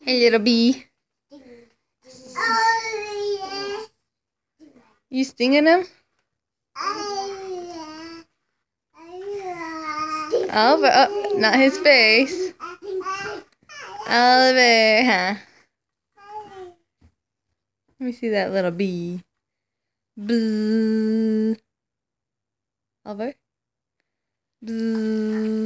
Hey, little bee. You stinging him? Oliver, oh, not his face. Oliver, huh? Let me see that little bee. Bzzz. Oliver? Bzzz.